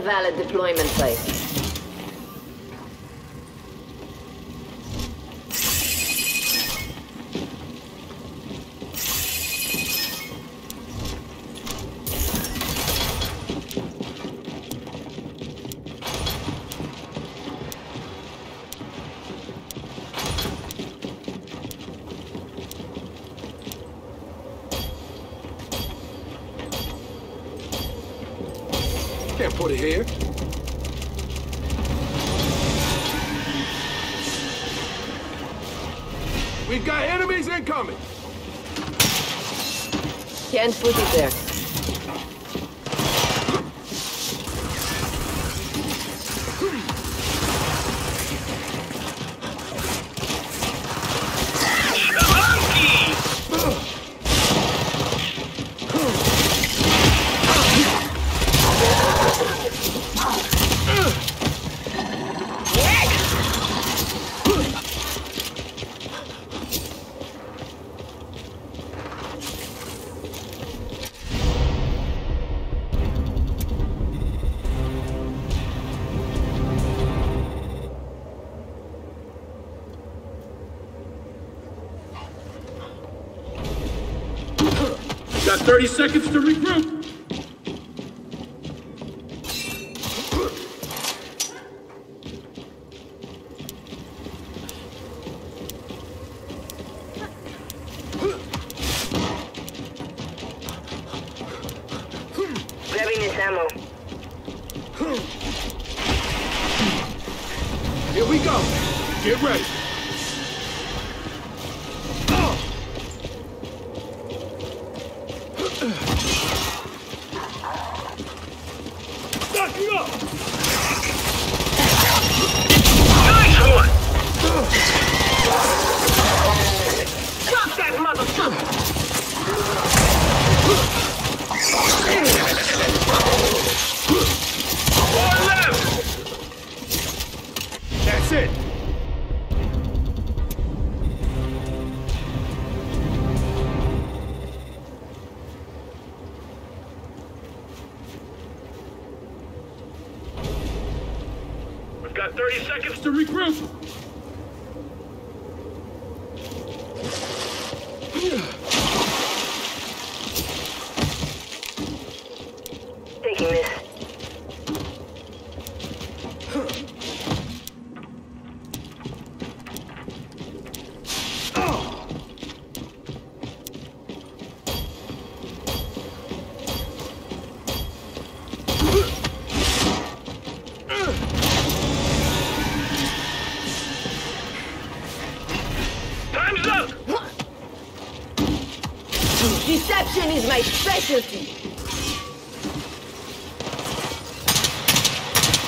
valid deployment site.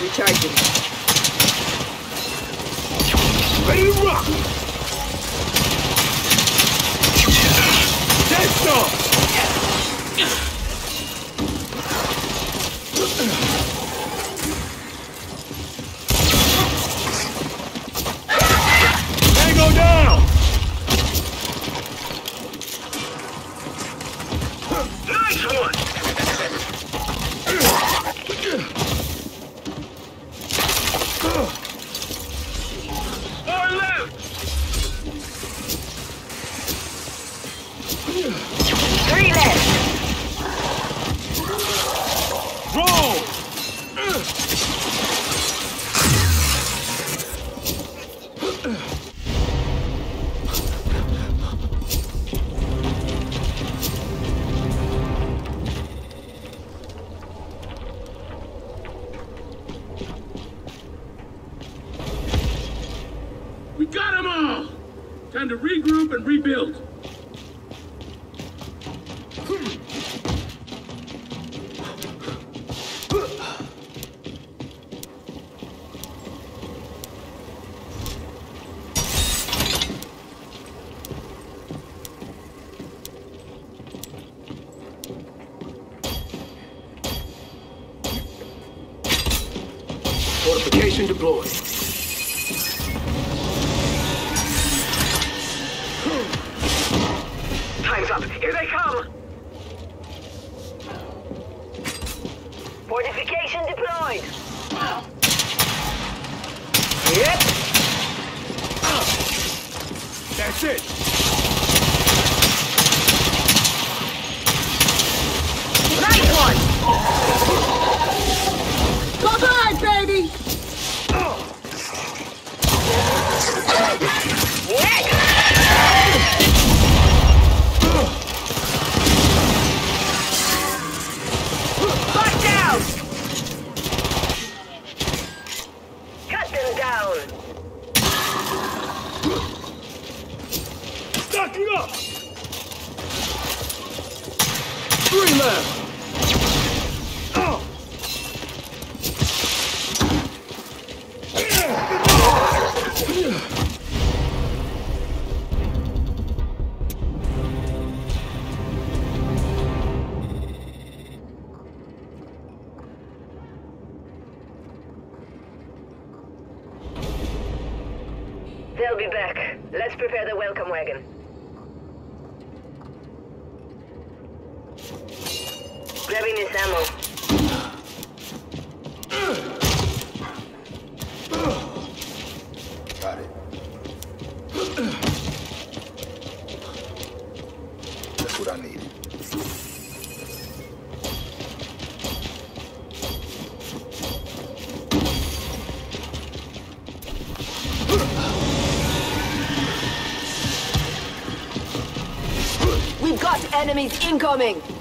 Recharging. Ready to rock. Dead Star. Enemies incoming.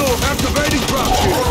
Condor activating dropship!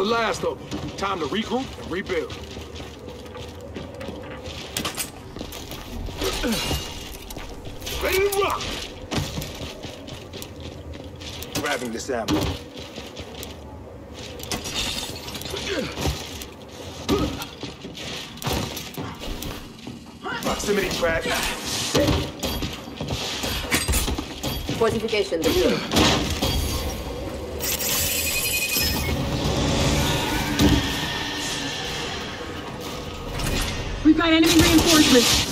the last of them. Time to regroup and rebuild. Ready to rock! Grabbing this ammo. basement.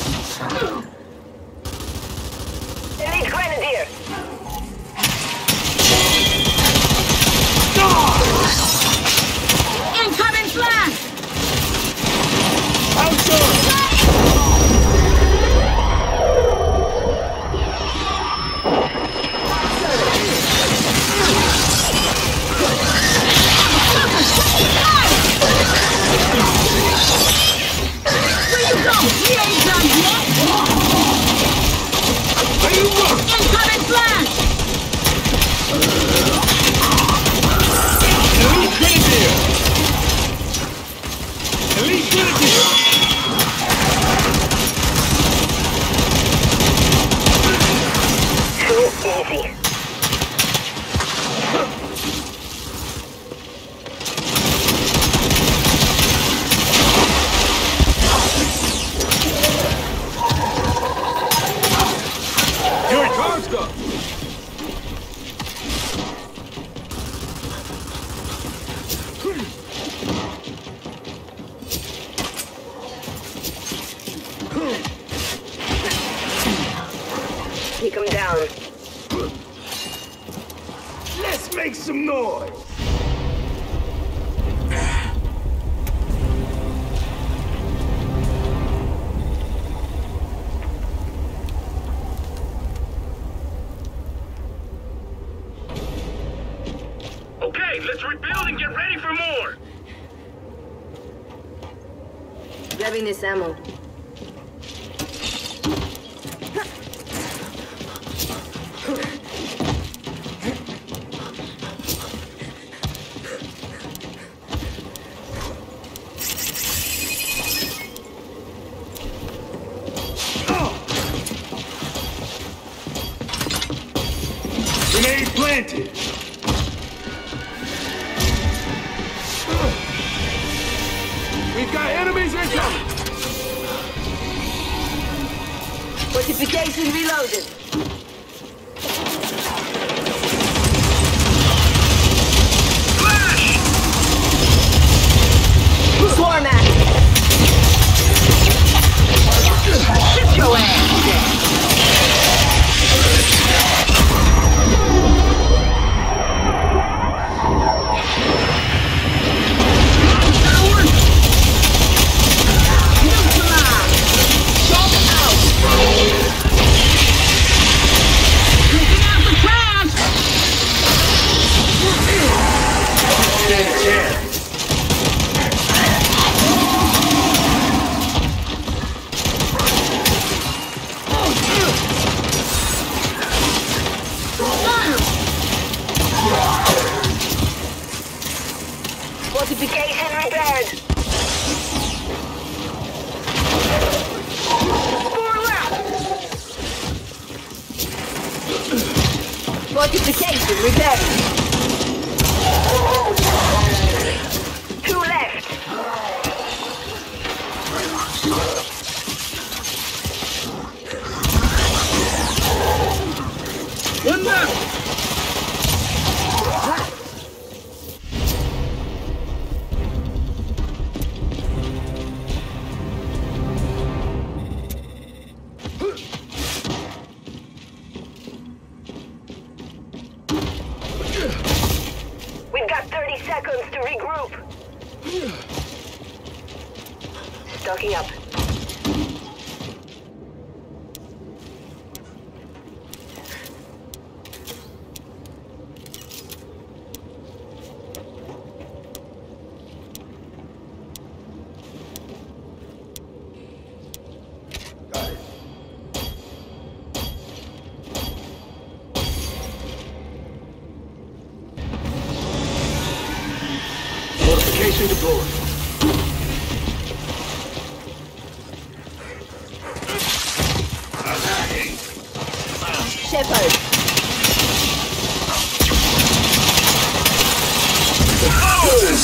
Grabbing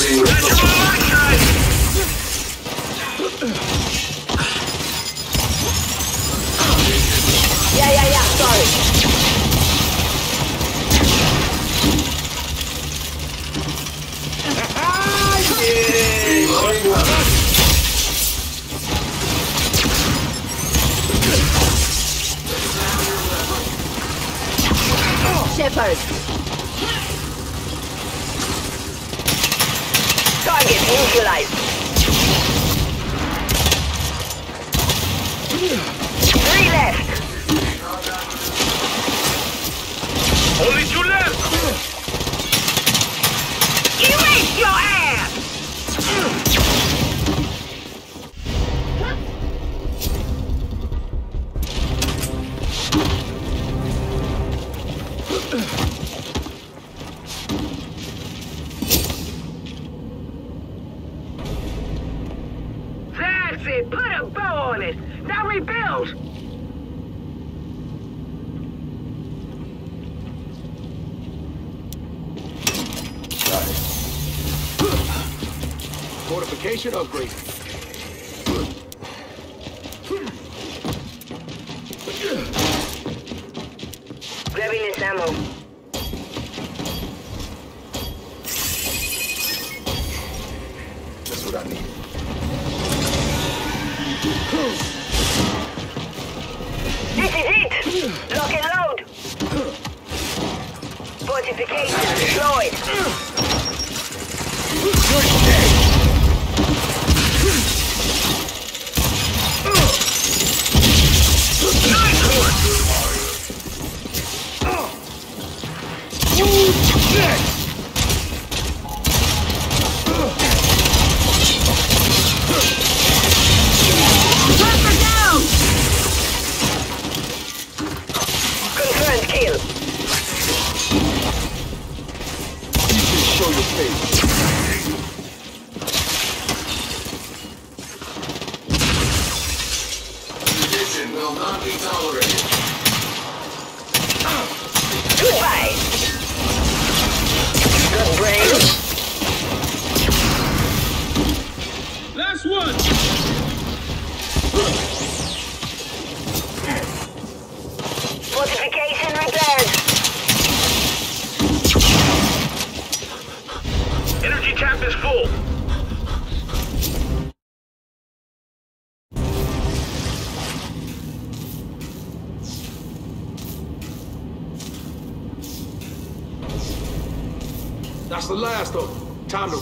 Yeah, yeah, yeah. Sorry. Shepard. Neutralized.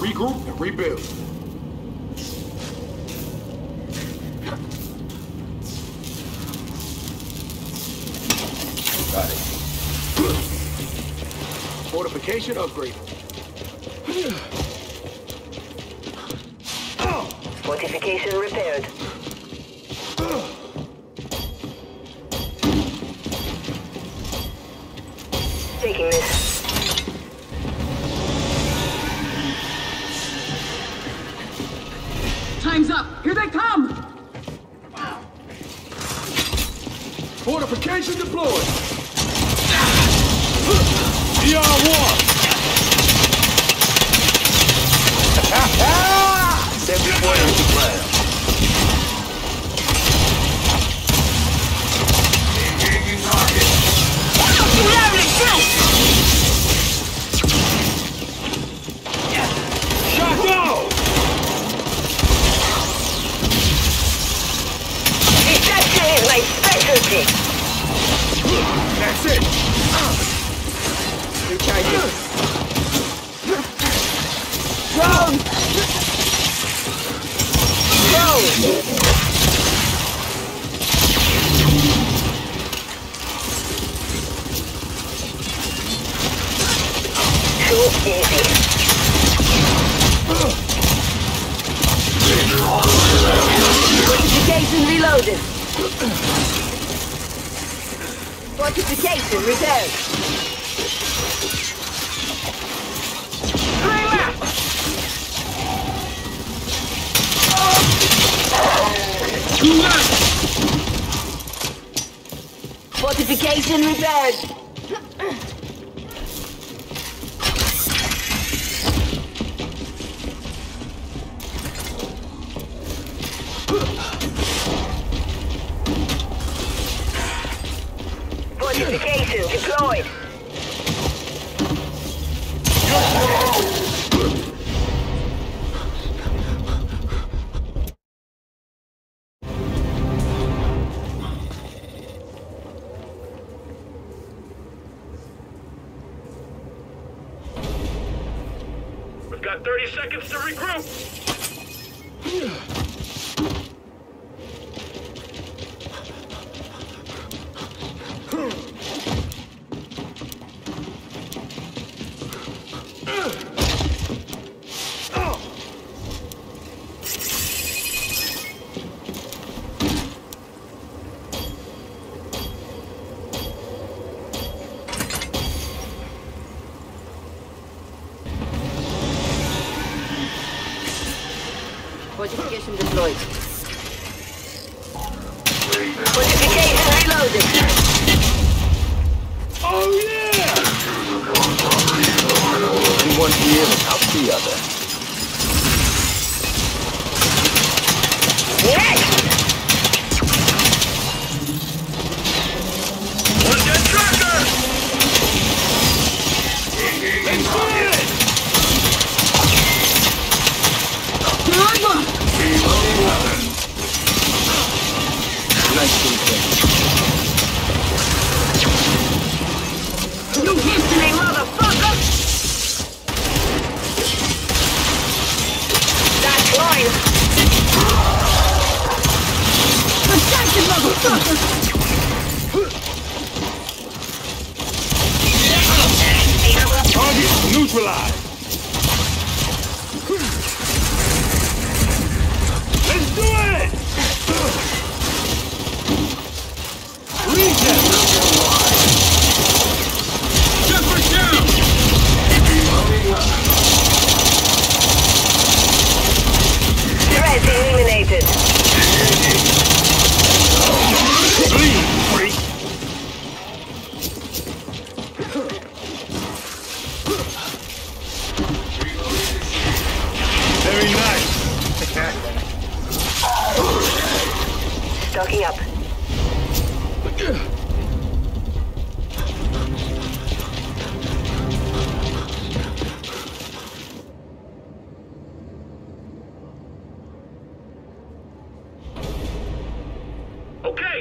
Regroup and rebuild.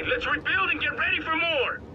Let's rebuild and get ready for more.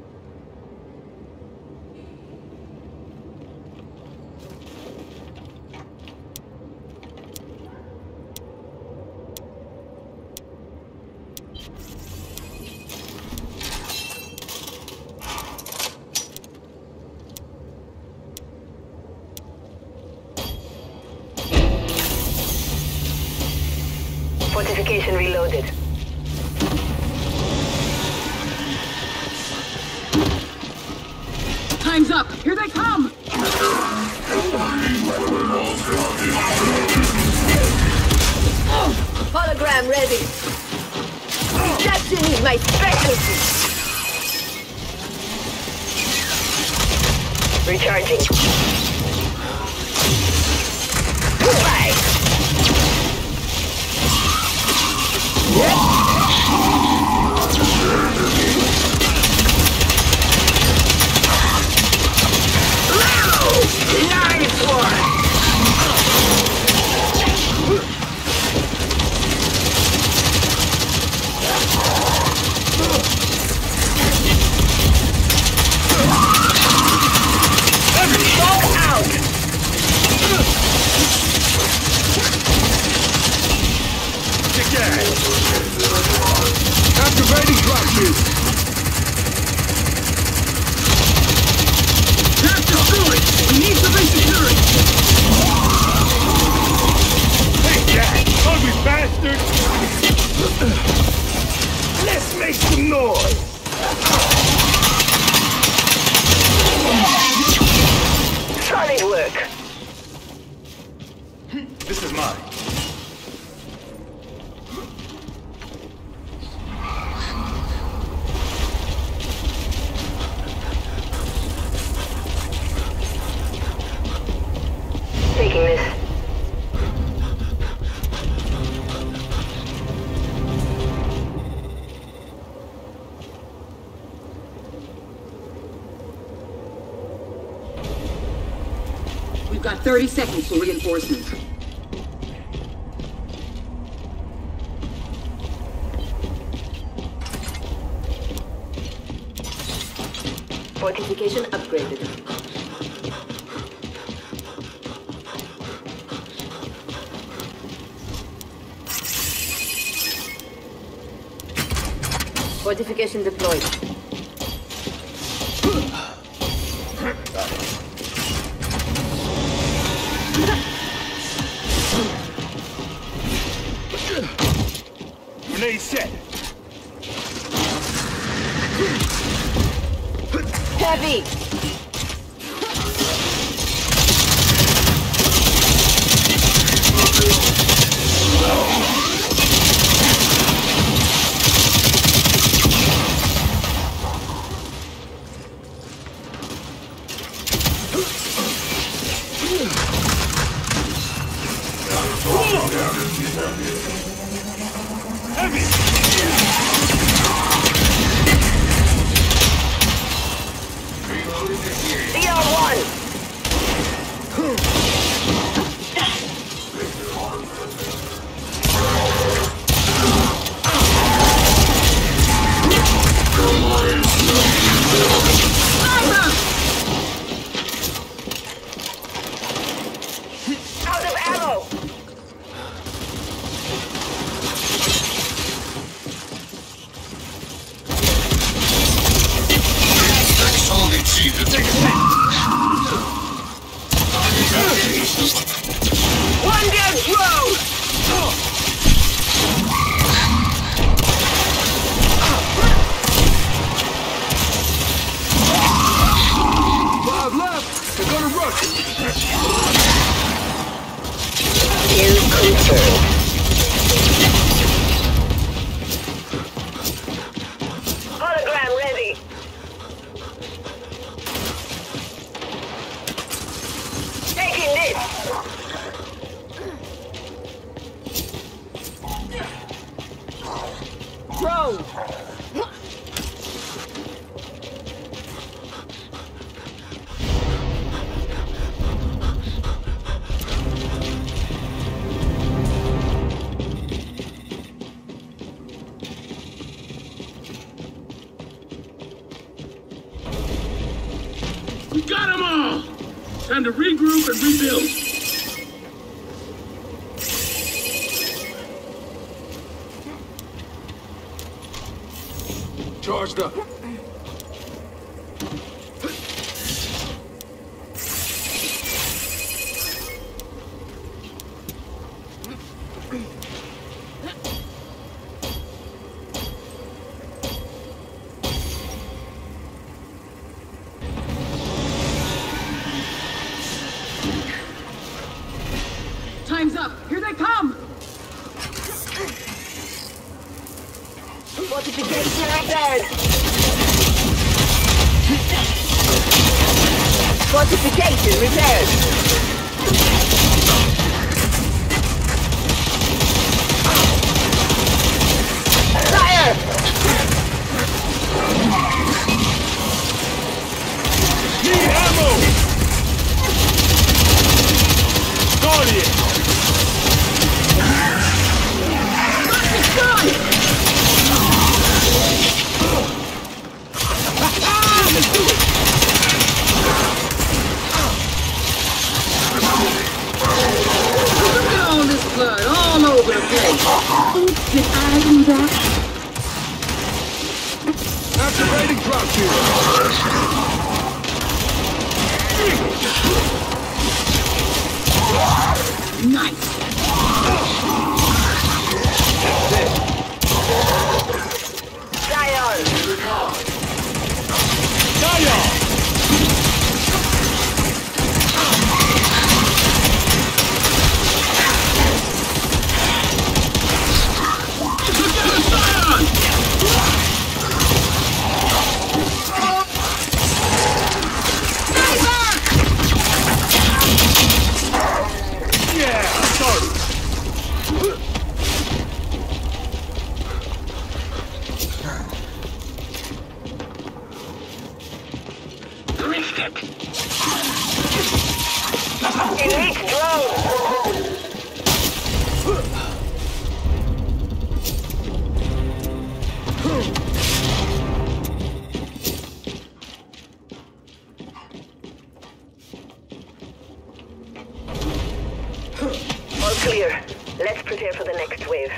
prepare for the next wave.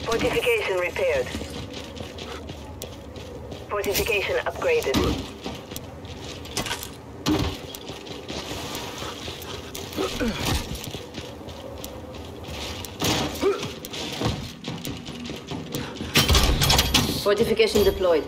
Fortification repaired. Fortification upgraded. Fortification deployed.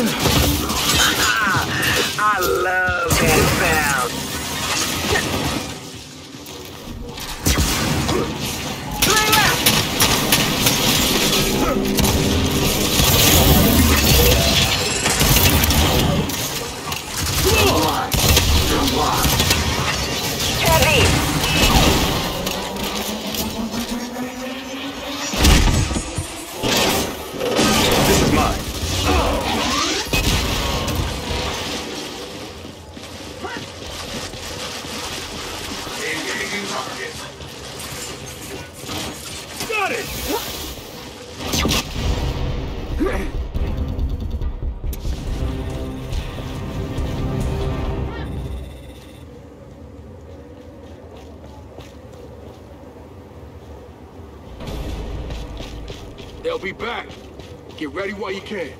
Ah, Alan! Get ready while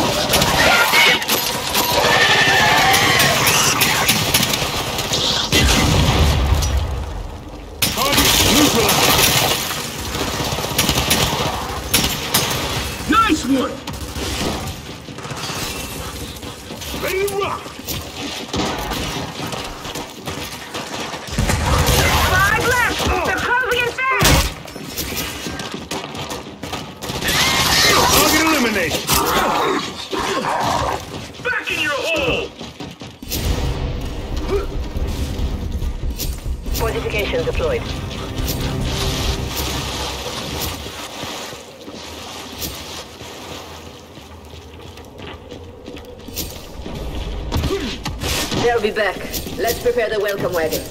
one! Prepare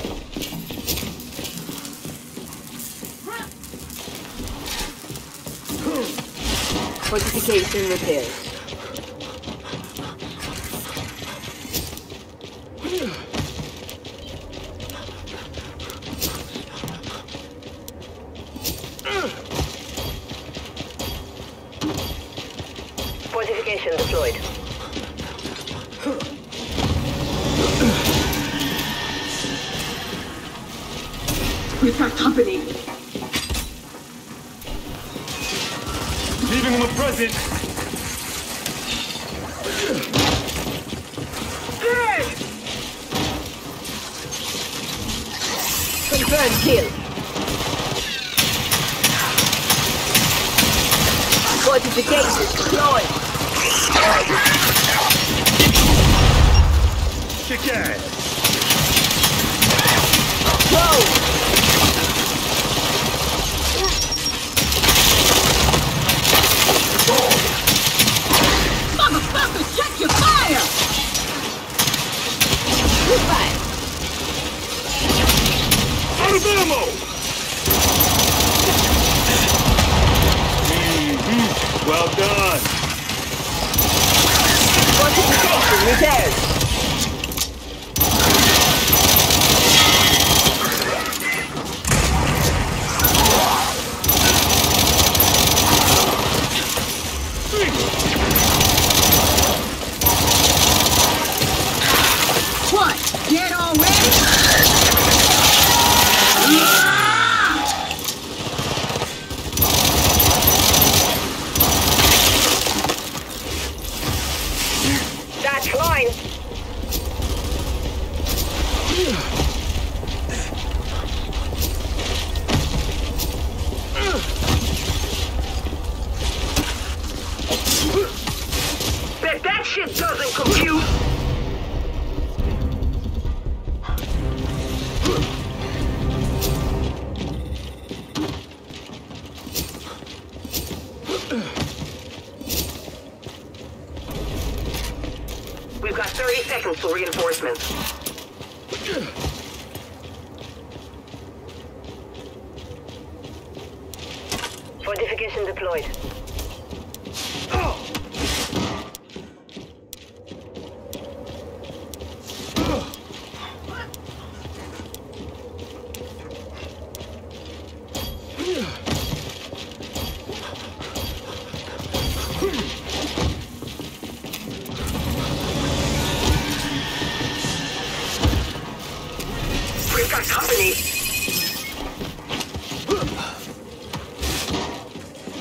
company.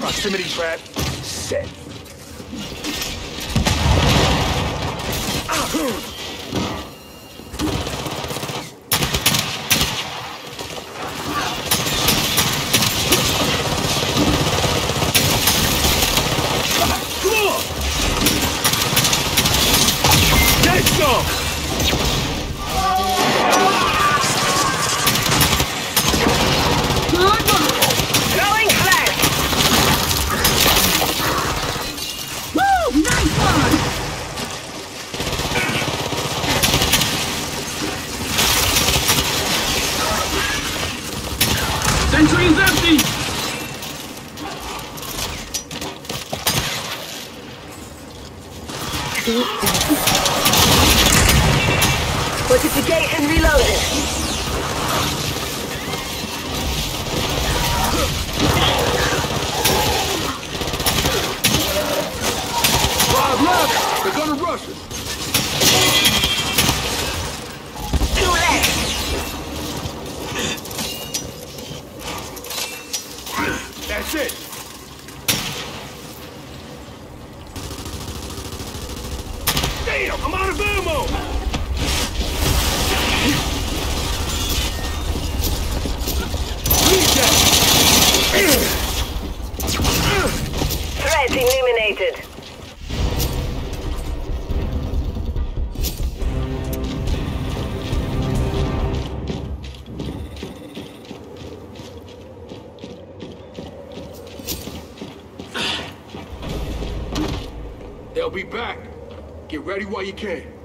Proximity trap set. Come while you can.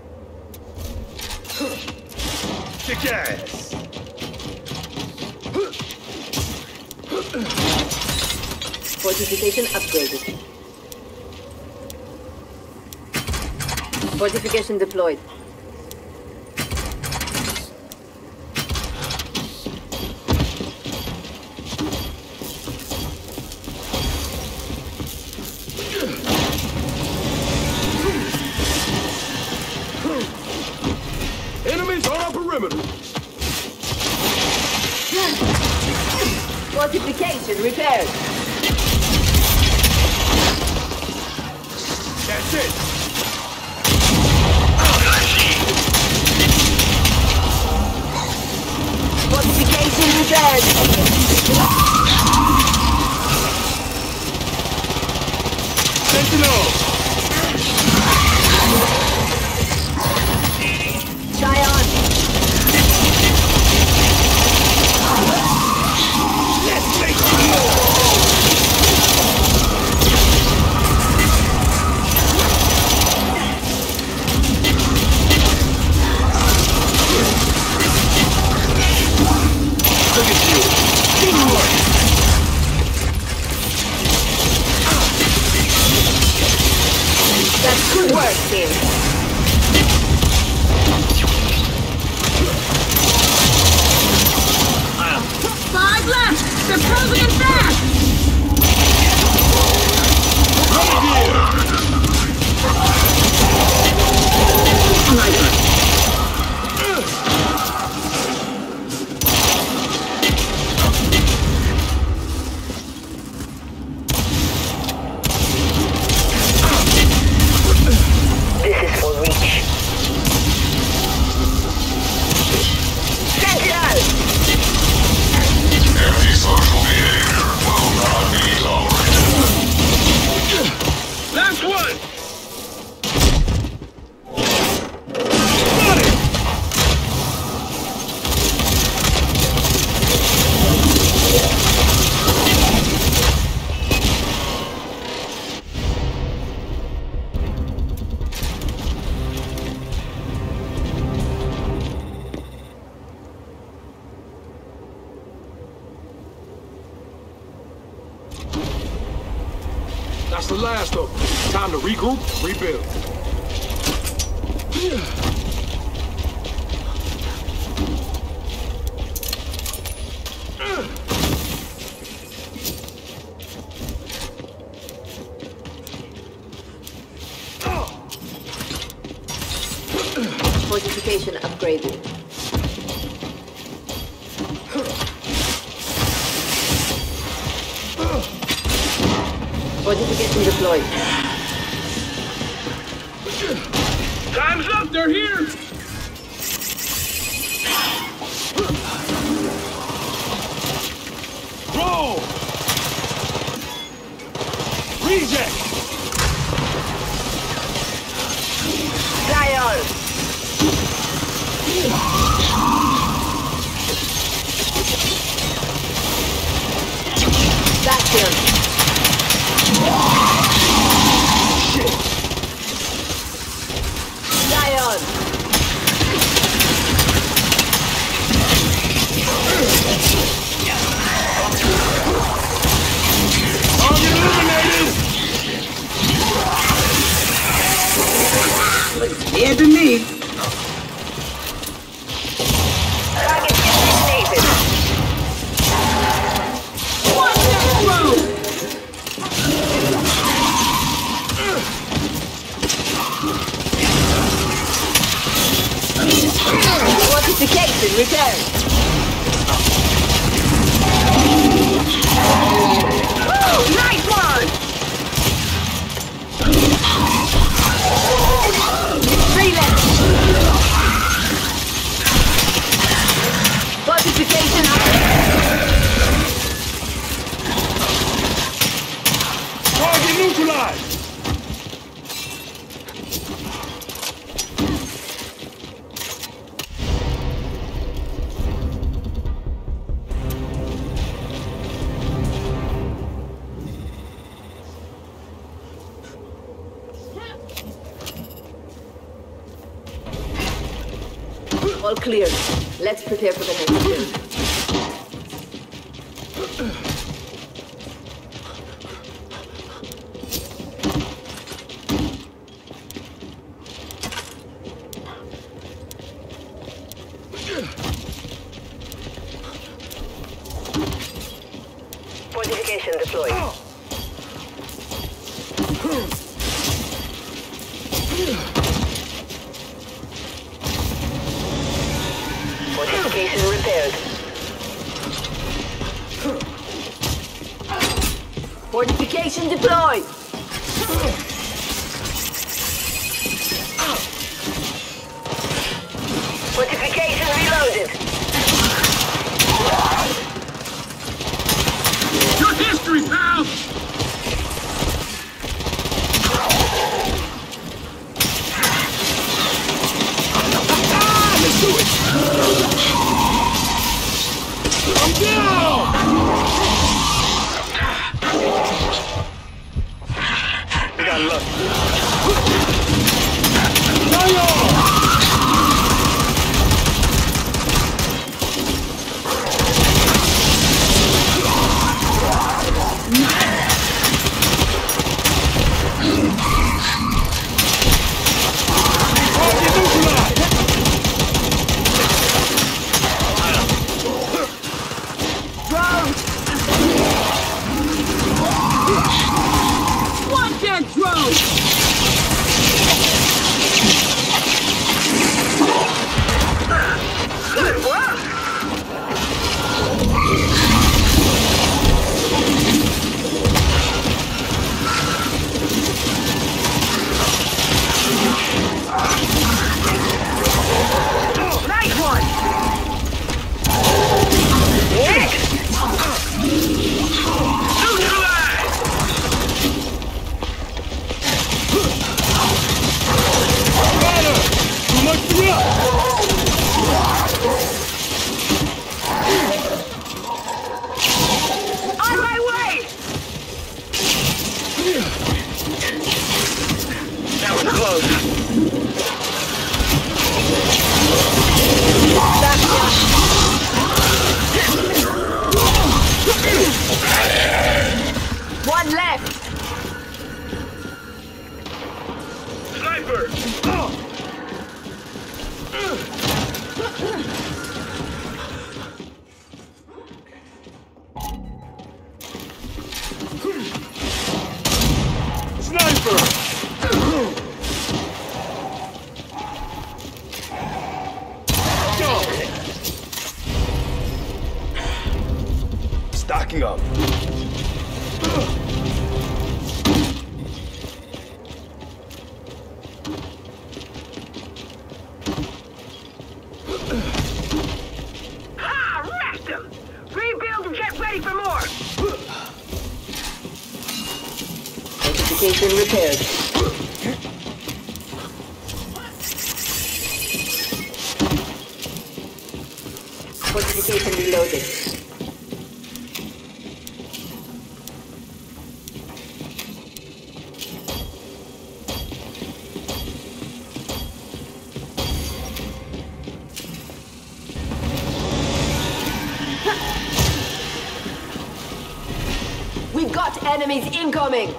Enemies incoming!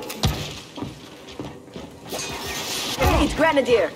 It's Grenadier.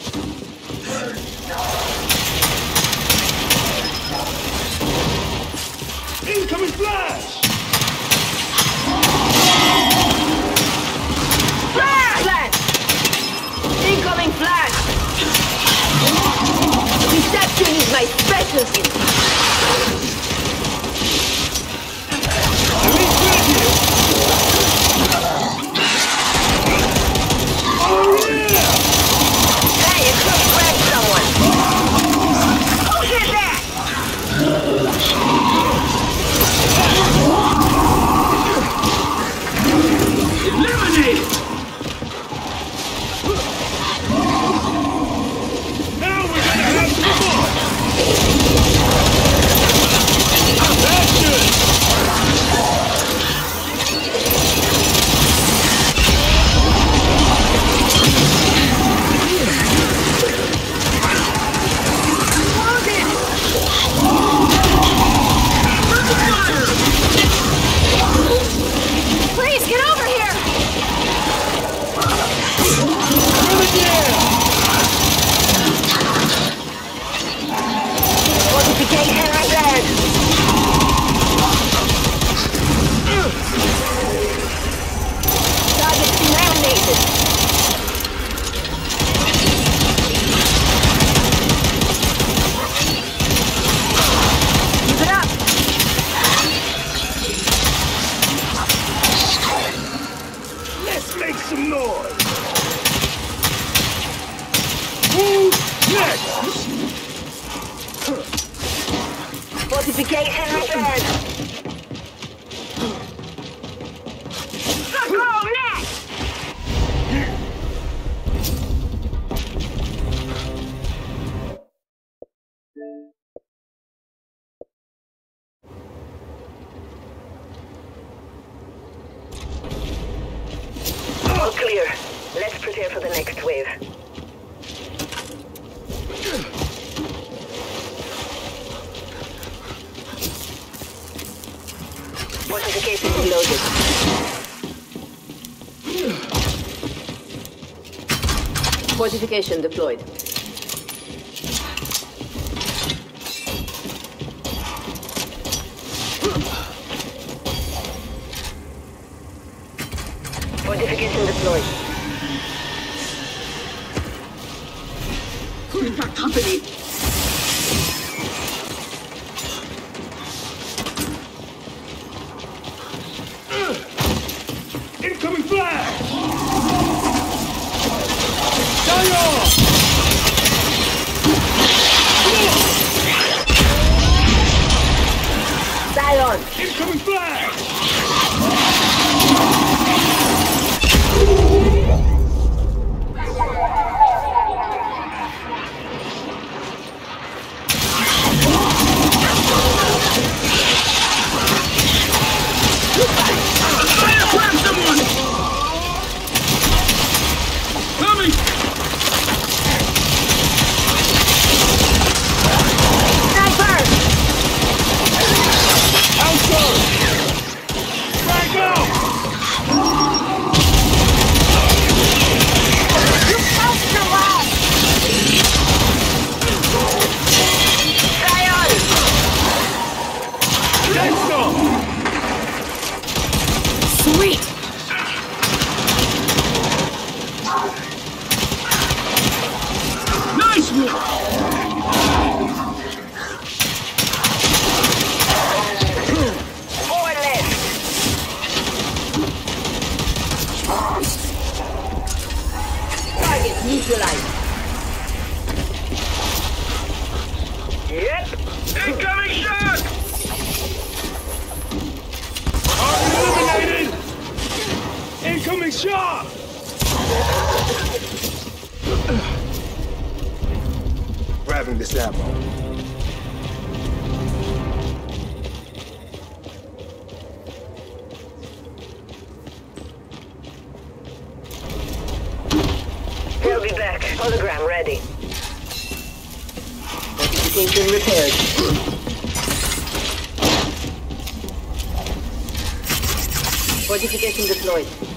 Fortification deployed. having this ammo. We'll be back. Hologram ready. Station repaired. Fortification deployed.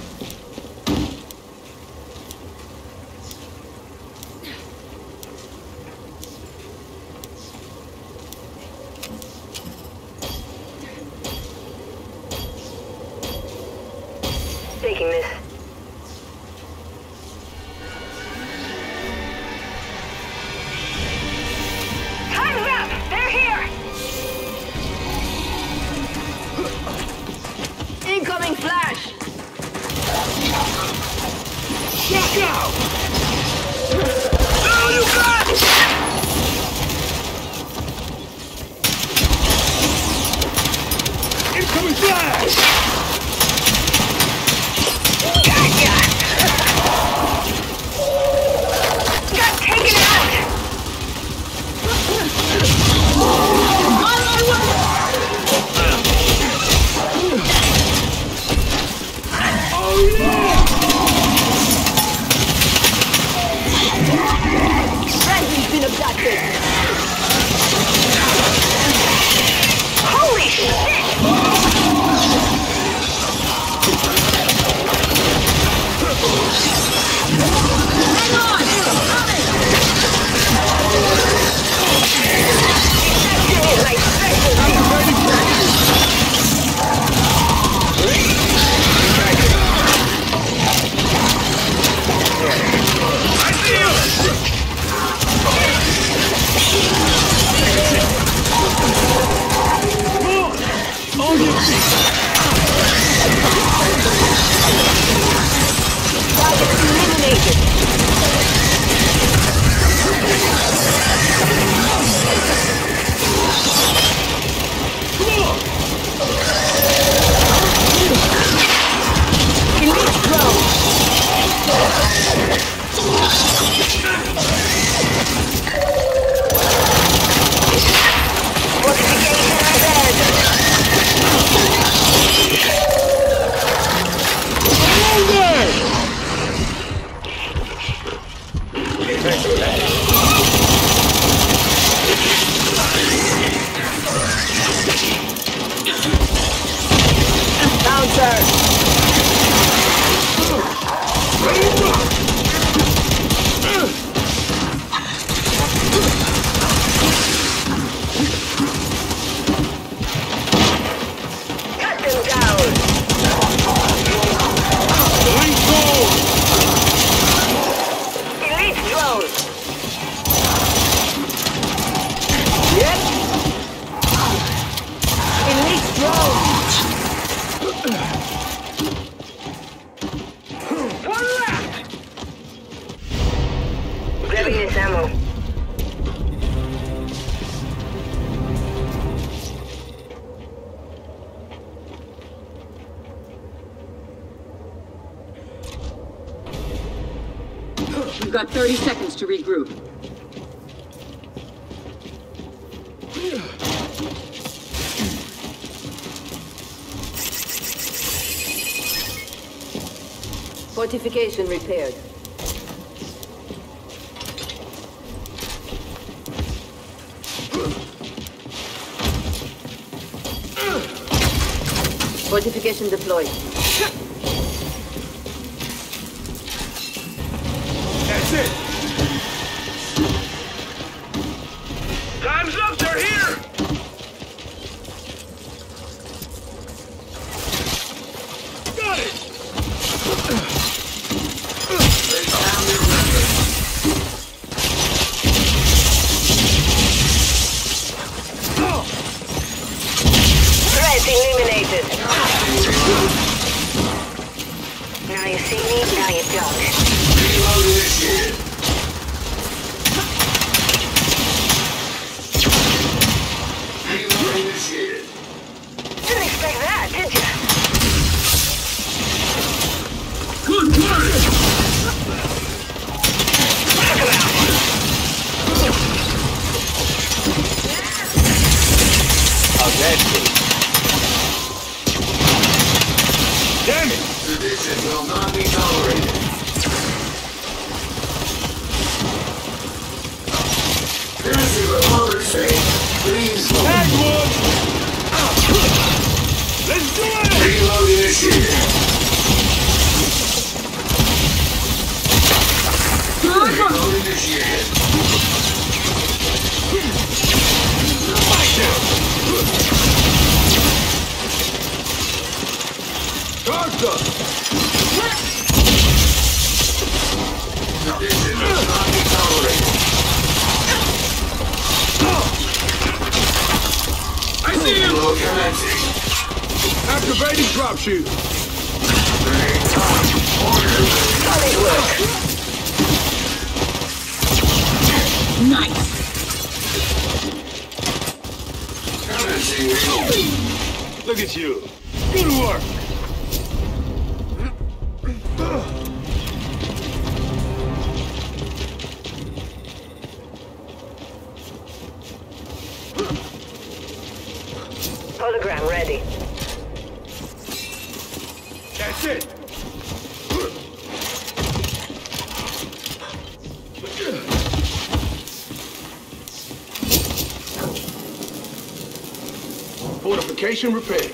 Fortification repaired. Fortification deployed. Station Repair.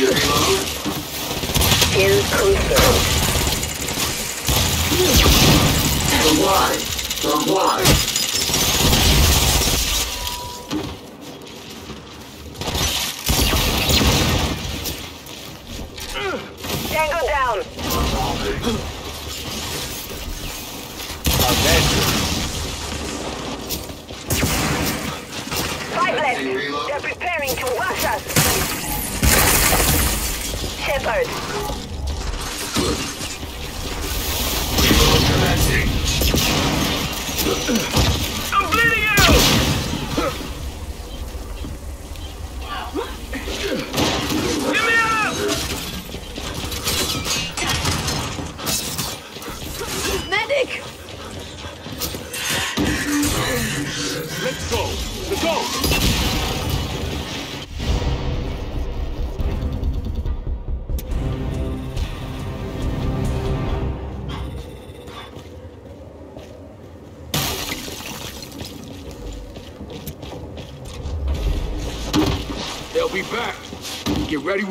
Ready to confirmed. The water. The water.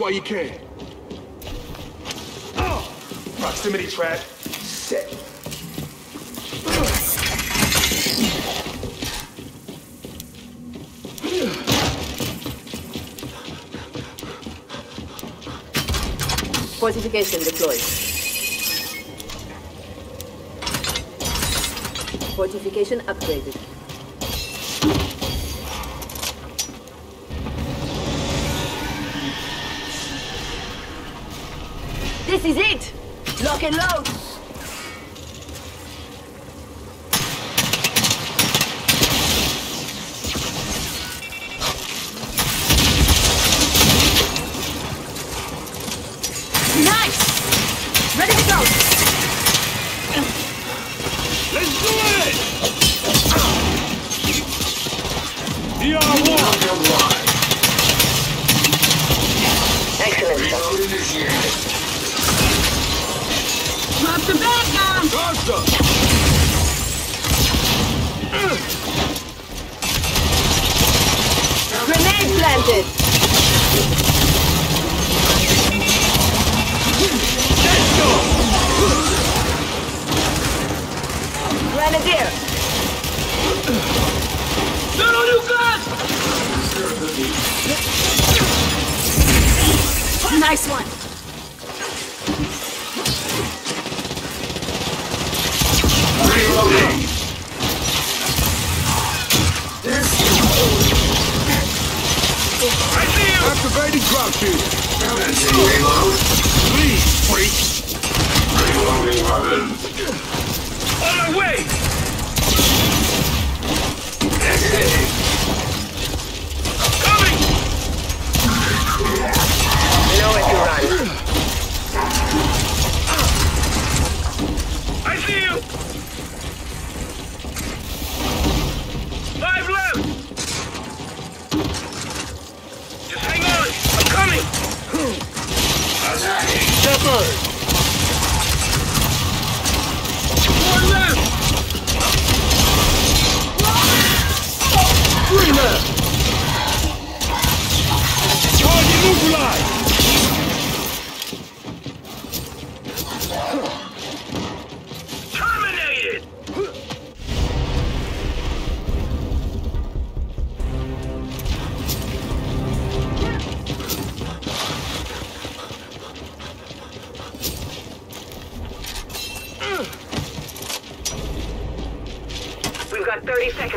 while you can. Uh, proximity trap. Set. Fortification deployed. Fortification upgraded.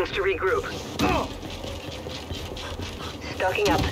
Seconds to regroup. Stocking up.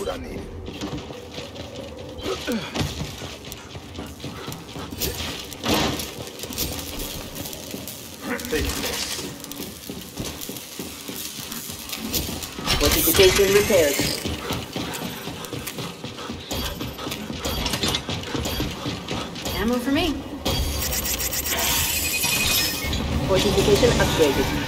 what I needed. Take this. Fortification repaired. Ammo for me. Fortification upgraded.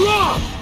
I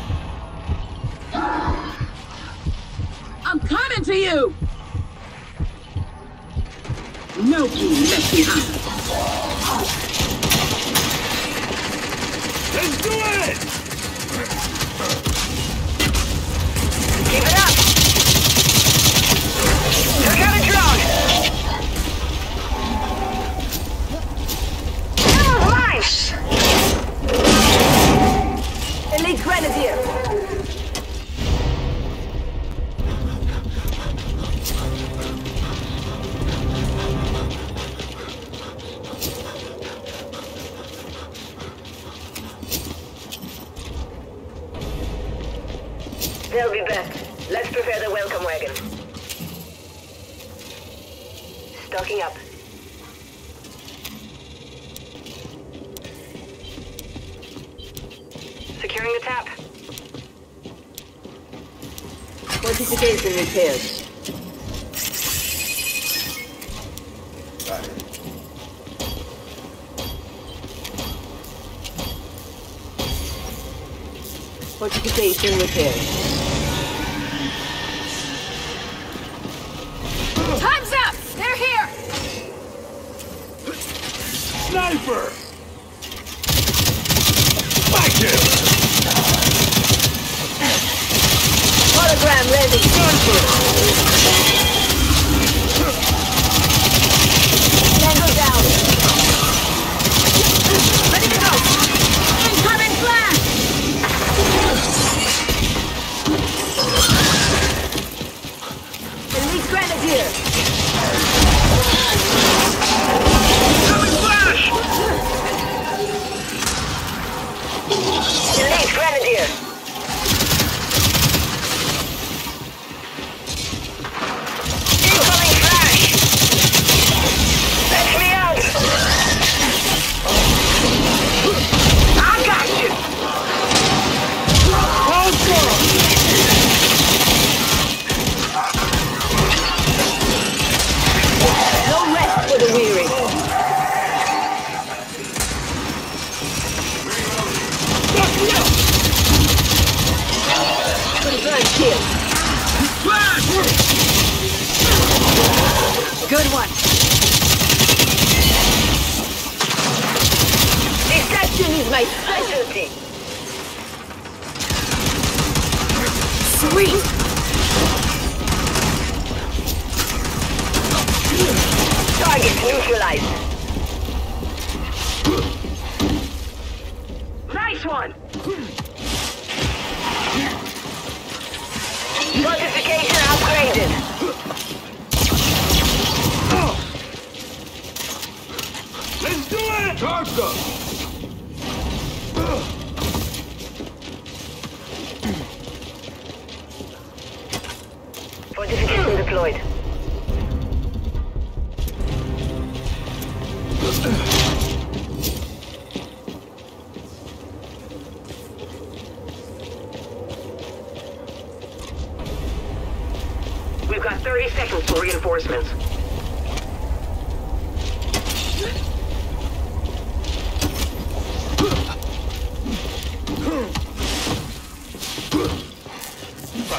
Fortification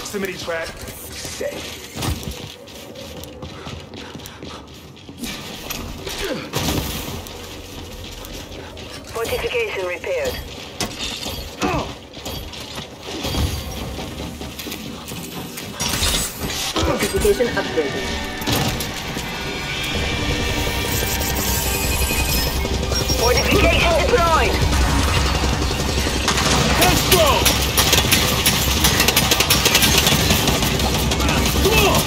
proximity trap set. Fortification repaired. Fortification upgraded. Fortification deployed! Let's go! Whoa!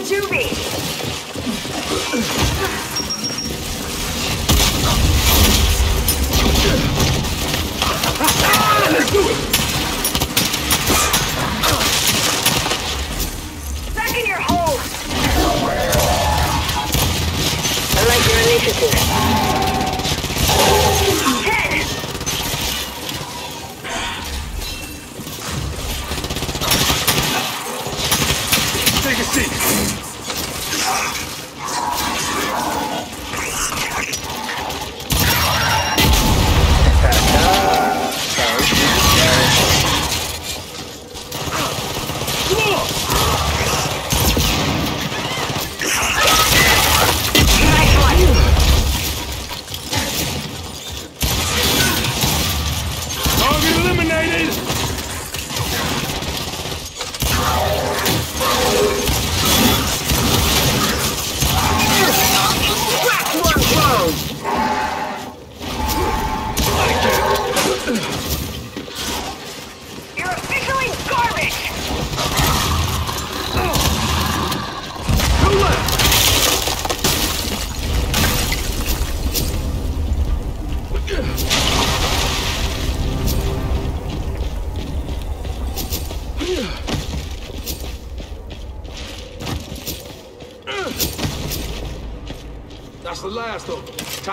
Race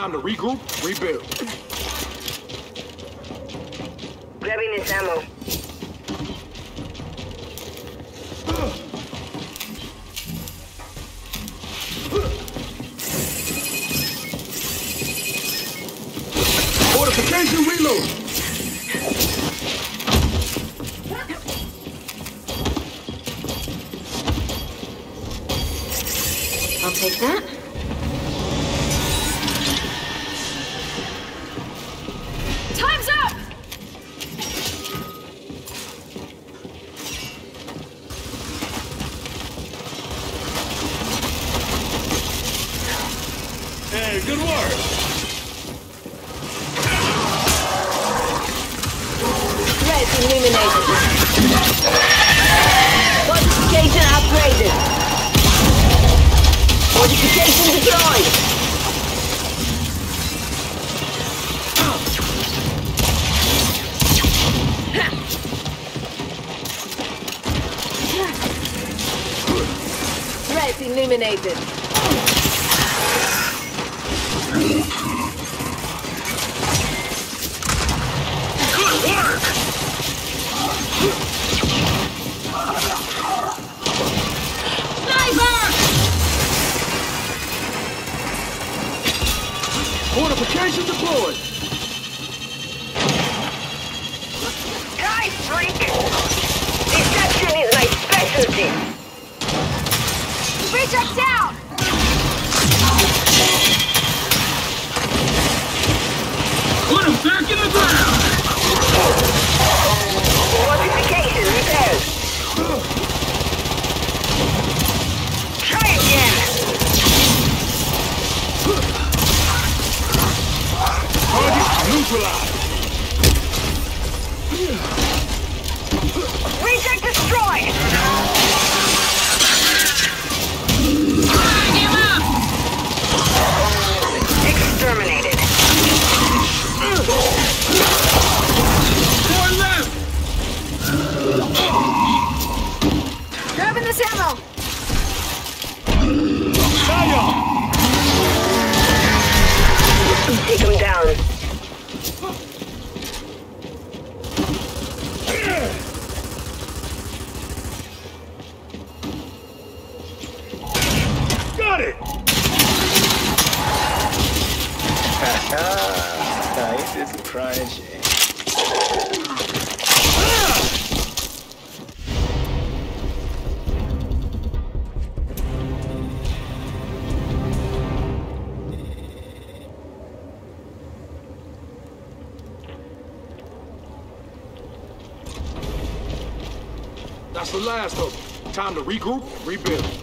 Time to regroup, rebuild. Regroup, rebuild.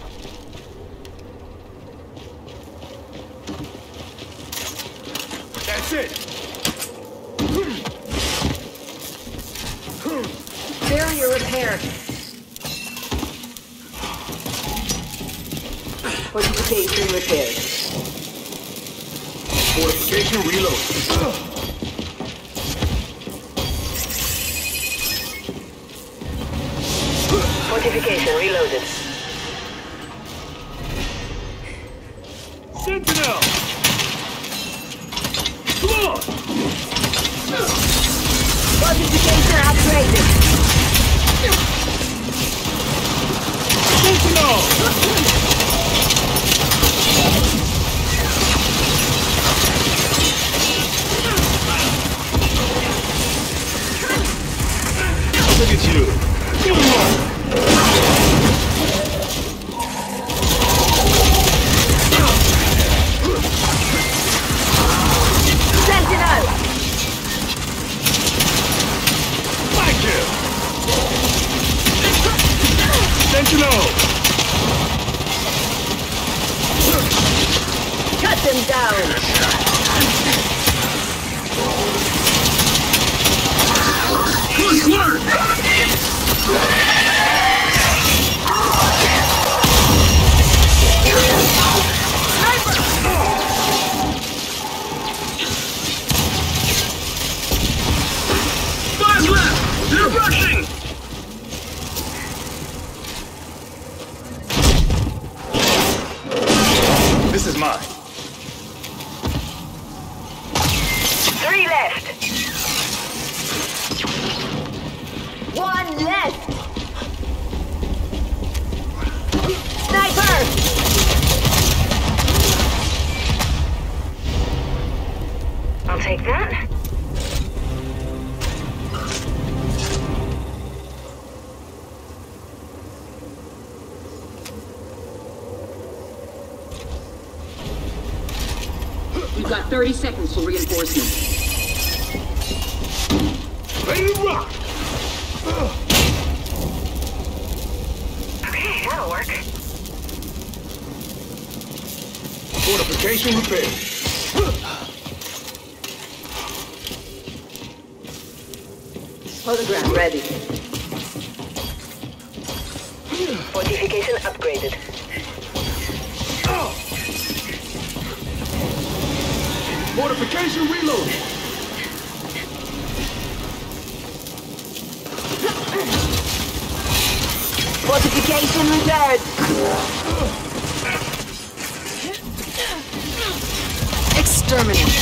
exterminated.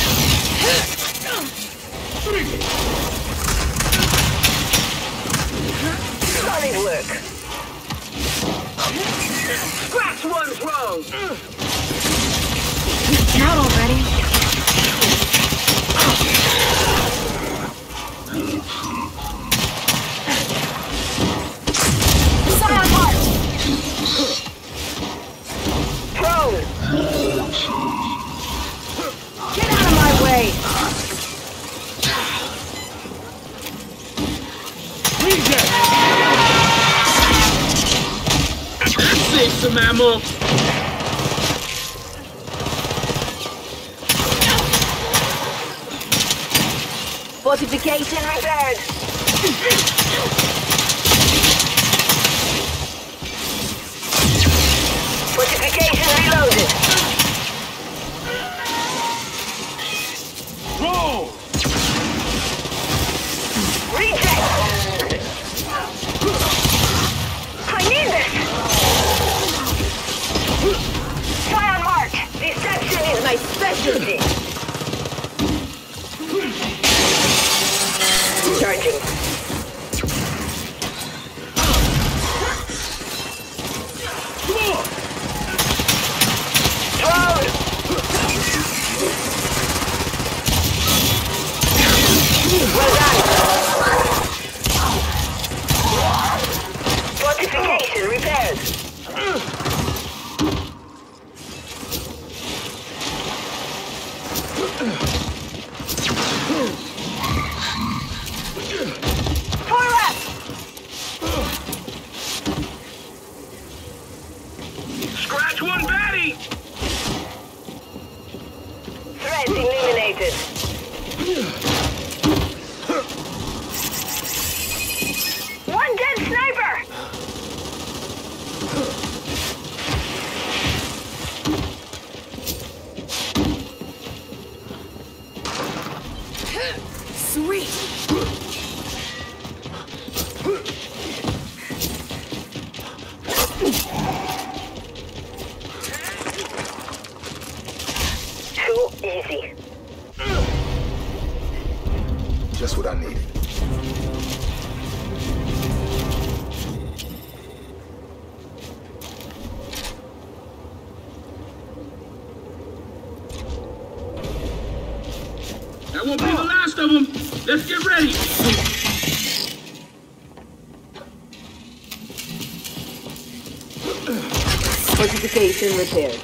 Solid work. Scratch one's wrong. Not already. mammal! Fortification repaired. Fortification reloaded. been repaired.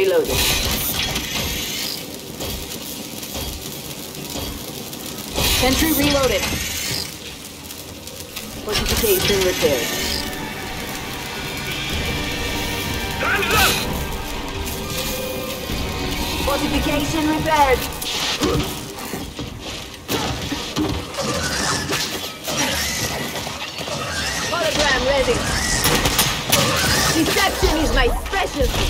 reloaded. Sentry reloaded. Fortification repaired. Time's up! Fortification repaired. Hologram ready. Deception is my specialty.